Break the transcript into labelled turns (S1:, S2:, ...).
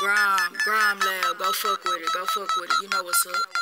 S1: Grime, Grime Lab, go fuck with it, go fuck with it. You know what's up.